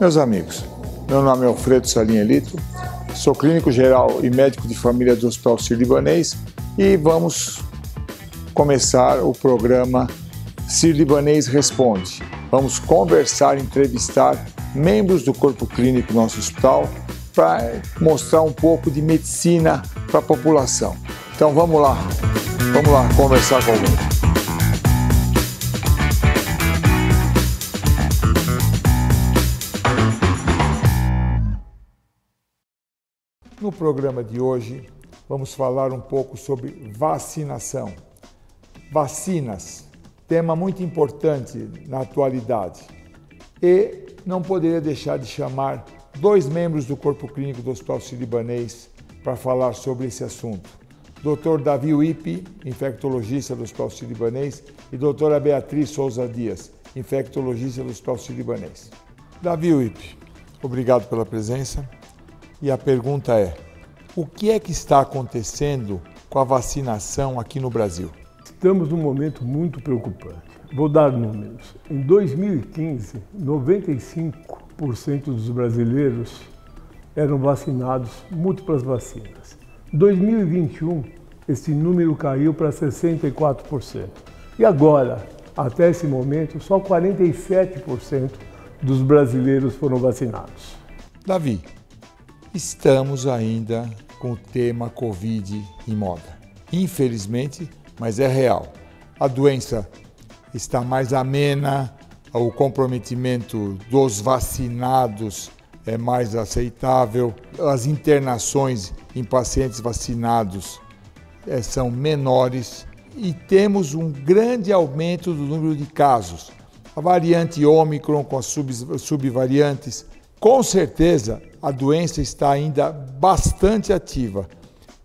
Meus amigos, meu nome é Alfredo Salim Elito, sou clínico geral e médico de família do Hospital Sírio-Libanês e vamos começar o programa Sírio-Libanês Responde. Vamos conversar, entrevistar membros do corpo clínico do nosso hospital para mostrar um pouco de medicina para a população. Então vamos lá, vamos lá conversar com alguém. No programa de hoje, vamos falar um pouco sobre vacinação. Vacinas, tema muito importante na atualidade. E não poderia deixar de chamar dois membros do corpo clínico do Hospital Sírio-Libanês para falar sobre esse assunto. Dr. Davi Uipe, infectologista do Hospital Sírio-Libanês, e doutora Beatriz Souza Dias, infectologista do Hospital Sírio-Libanês. Davi Uipe, obrigado pela presença. E a pergunta é: o que é que está acontecendo com a vacinação aqui no Brasil? Estamos num momento muito preocupante. Vou dar números. Em 2015, 95% dos brasileiros eram vacinados múltiplas vacinas. Em 2021, esse número caiu para 64%. E agora, até esse momento, só 47% dos brasileiros foram vacinados. Davi, estamos ainda com o tema Covid em moda. Infelizmente, mas é real. A doença está mais amena, o comprometimento dos vacinados é mais aceitável, as internações em pacientes vacinados é, são menores e temos um grande aumento do número de casos. A variante Ômicron com as subvariantes com certeza, a doença está ainda bastante ativa.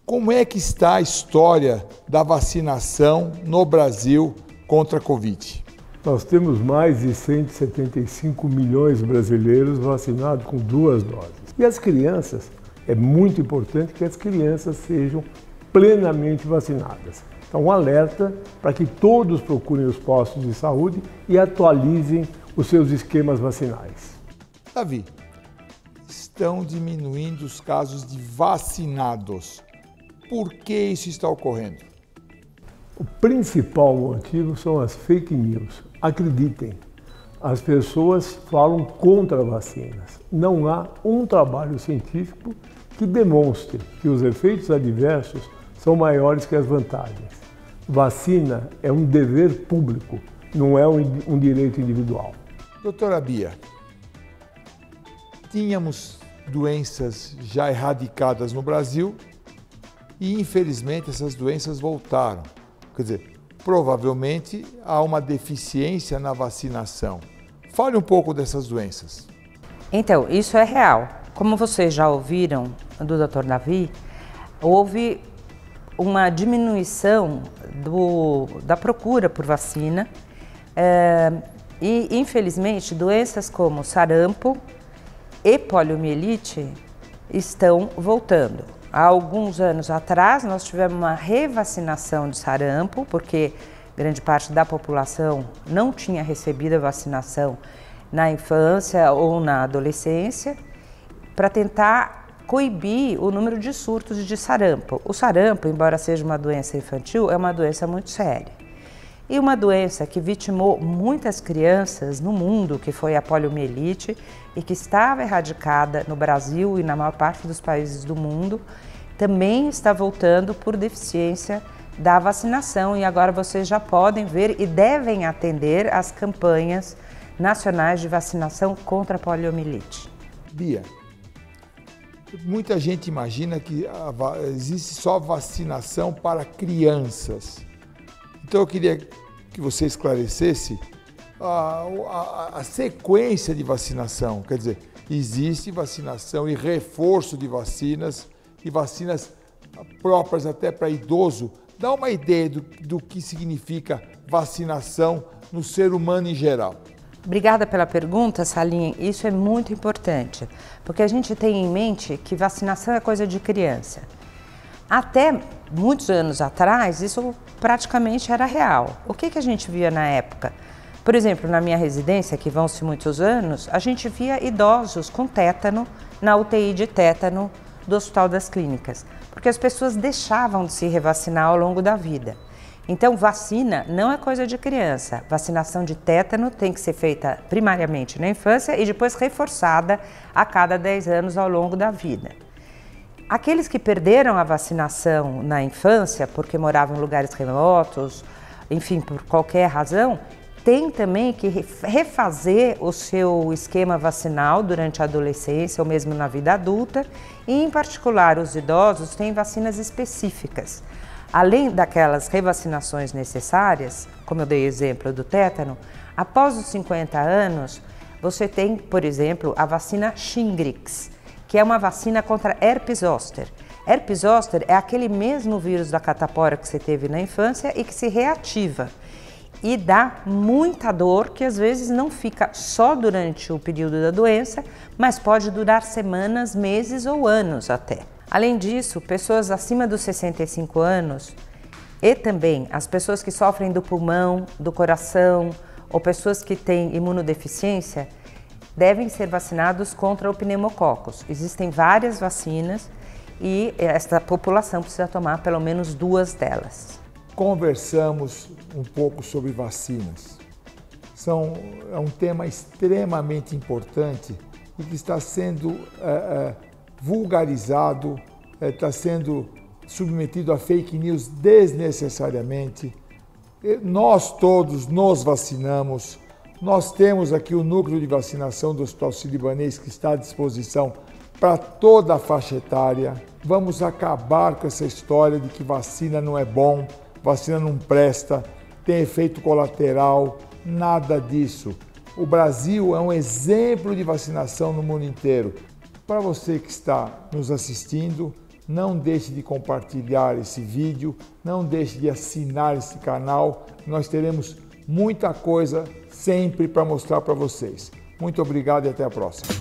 Como é que está a história da vacinação no Brasil contra a Covid? Nós temos mais de 175 milhões de brasileiros vacinados com duas doses. E as crianças, é muito importante que as crianças sejam plenamente vacinadas. Então, um alerta para que todos procurem os postos de saúde e atualizem os seus esquemas vacinais. Davi, estão diminuindo os casos de vacinados. Por que isso está ocorrendo? O principal motivo são as fake news. Acreditem, as pessoas falam contra vacinas. Não há um trabalho científico que demonstre que os efeitos adversos são maiores que as vantagens. Vacina é um dever público, não é um direito individual. Doutora Bia, tínhamos doenças já erradicadas no Brasil e, infelizmente, essas doenças voltaram. Quer dizer, provavelmente há uma deficiência na vacinação. Fale um pouco dessas doenças. Então, isso é real. Como vocês já ouviram do Dr. Davi, houve uma diminuição do, da procura por vacina é, e, infelizmente, doenças como sarampo, e poliomielite estão voltando. Há alguns anos atrás, nós tivemos uma revacinação de sarampo, porque grande parte da população não tinha recebido a vacinação na infância ou na adolescência, para tentar coibir o número de surtos de sarampo. O sarampo, embora seja uma doença infantil, é uma doença muito séria. E uma doença que vitimou muitas crianças no mundo, que foi a poliomielite, e que estava erradicada no Brasil e na maior parte dos países do mundo, também está voltando por deficiência da vacinação. E agora vocês já podem ver e devem atender as campanhas nacionais de vacinação contra a poliomielite. Bia, muita gente imagina que existe só vacinação para crianças. Então eu queria que você esclarecesse a, a, a, sequência de vacinação. Quer dizer, existe vacinação e reforço de vacinas e vacinas próprias até para idoso. Dá uma ideia do, do que significa vacinação no ser humano em geral. Obrigada pela pergunta, Salim. Isso é muito importante, porque a gente tem em mente que vacinação é coisa de criança. Até muitos anos atrás, isso praticamente era real. O que, que a gente via na época? Por exemplo, na minha residência, que vão-se muitos anos, a gente via idosos com tétano na UTI de tétano do Hospital das Clínicas, porque as pessoas deixavam de se revacinar ao longo da vida. Então, vacina não é coisa de criança. Vacinação de tétano tem que ser feita primariamente na infância e depois reforçada a cada 10 anos ao longo da vida. Aqueles que perderam a vacinação na infância, porque moravam em lugares remotos, enfim, por qualquer razão, tem também que refazer o seu esquema vacinal durante a adolescência ou mesmo na vida adulta, e em particular os idosos têm vacinas específicas. Além daquelas revacinações necessárias, como eu dei exemplo do tétano, após os 50 anos, você tem, por exemplo, a vacina Shingrix, que é uma vacina contra herpes zoster. Herpes zoster é aquele mesmo vírus da catapora que você teve na infância e que se reativa e dá muita dor que às vezes não fica só durante o período da doença, mas pode durar semanas, meses ou anos até. Além disso, pessoas acima dos 65 anos e também as pessoas que sofrem do pulmão, do coração ou pessoas que têm imunodeficiência devem ser vacinados contra o pneumococos. Existem várias vacinas e esta população precisa tomar pelo menos duas delas. Conversamos um pouco sobre vacinas. São, é um tema extremamente importante e que está sendo é, é, vulgarizado, está é, sendo submetido a fake news desnecessariamente. Nós todos nos vacinamos. Nós temos aqui o núcleo de vacinação do Hospital Sírio-Libanês que está à disposição para toda a faixa etária. Vamos acabar com essa história de que vacina não é bom, vacina não presta, tem efeito colateral, nada disso. O Brasil é um exemplo de vacinação no mundo inteiro. Para você que está nos assistindo, não deixe de compartilhar esse vídeo, não deixe de assinar esse canal. Nós teremos muita coisa sempre para mostrar para vocês. Muito obrigado e até a próxima.